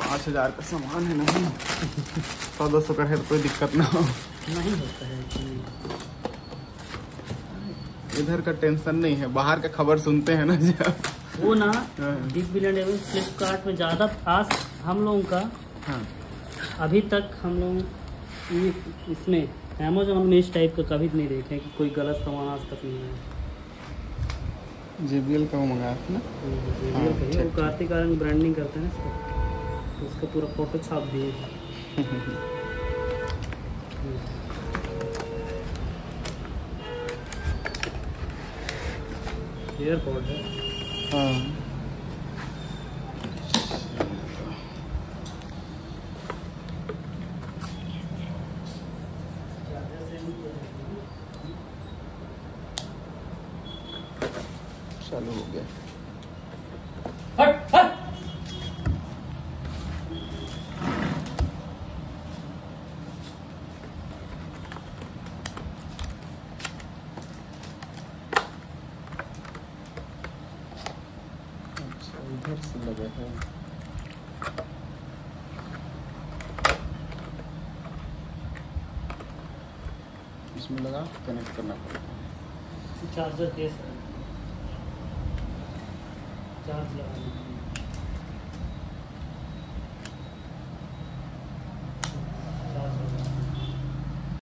पाँच हज़ार का सामान है नहीं सौ दो सौ का है तो कोई दिक्कत ना हो। नहीं होता है इधर का टेंशन नहीं है बाहर का खबर सुनते हैं ना जब वो ना। बिग बिलियन डेज़ फ्लिपकार्ट में ज़्यादा आज हम लोगों का हाँ। अभी तक हम लोग ये- इसमें अमेजोन में इस टाइप का कभी नहीं देखे कि कोई गलत सामान आज तक नहीं है JBL का मंगाया था ना? हाँ, वो ठीक, ठीक। कार्तिक आर्यन ब्रांडिंग करते हैं ना इसका। तो उसका पूरा फ़ोटो छाप दिए एयरपोर्ट है। हाँ। चालू हो गया। हट हट। अच्छा इधर से लगा है। इसमें लगा कनेक्ट करना पड़ेगा चार्जर केस है चार्ज लगा